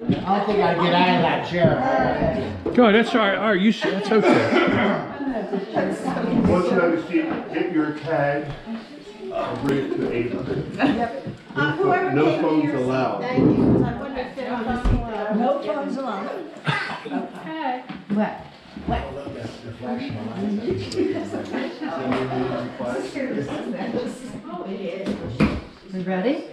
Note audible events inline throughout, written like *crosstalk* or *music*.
I don't think I'd get out of that chair. Good, that's all right, all right, you, s- that's okay. Once you have a seat, get your tag, I'll bring it to Ava. Uh, whoever No phones allowed. You. I wouldn't have fit on the seat that I No phones allowed. Okay. What? Oh, it *laughs* is. We ready?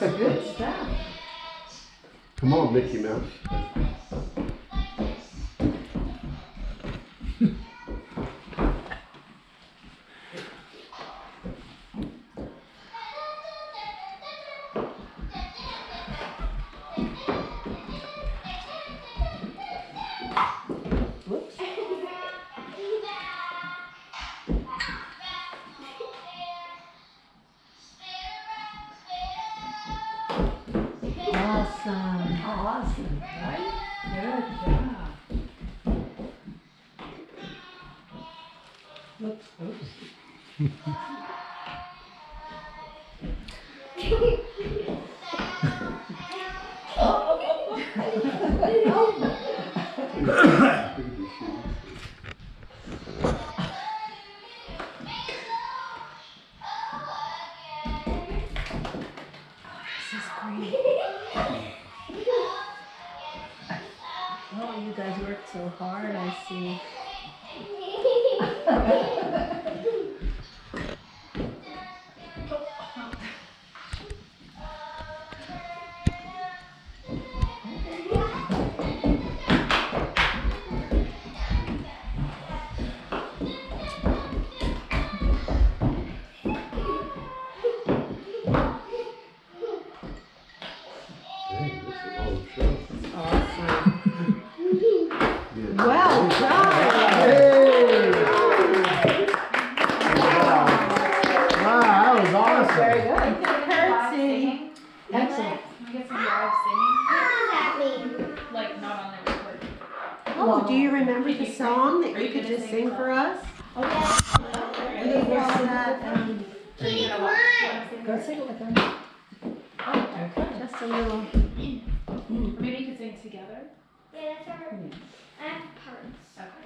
Good stuff. Come on, Mickey Mouse. Awesome. Right? Good job. Whoops, *laughs* oops. Worked so hard, I see. *laughs* you remember the song that you you could just sing sing for us? Yeah. And then we'll that, um, Kitty, come on. Go sing it with them. just a little. Maybe you could sing together. Yeah, that's our, I have parts. Okay.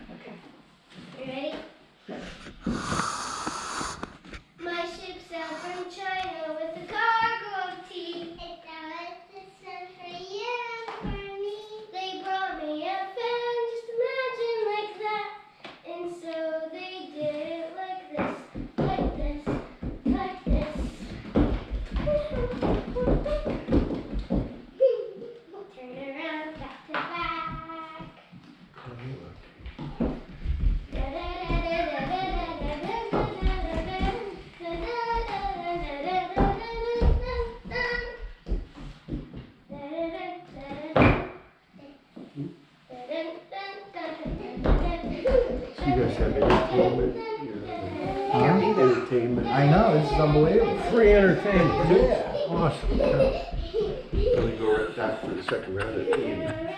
You guys entertainment, you know, Huh? entertainment. I know, this is unbelievable. Free entertainment. Yeah. Awesome. Then we go right back for the second round at ten.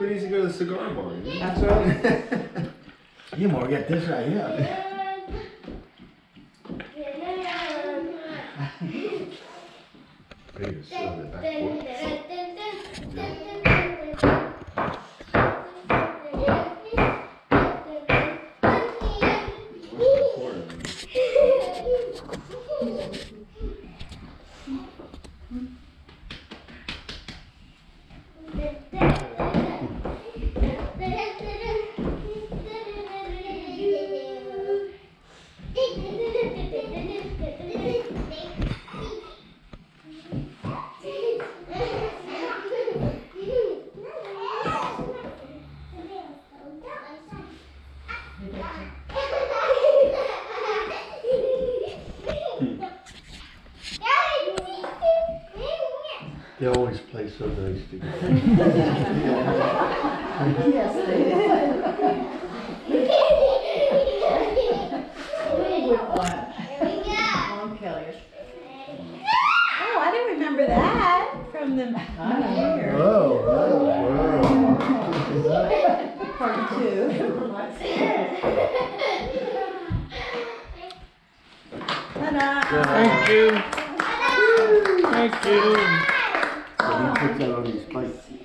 We need to go to the cigar bar, you know? That's right. *laughs* You more get this right here. Maybe it's still in the back. Lift it. They always play so nice together. *laughs* Yes, they did. Whiplash. Mom Kelly. Oh, I didn't remember that from the year. Oh, wow. Part two. Ta-da. Thank you. Thank you. Felipe Calón Spy.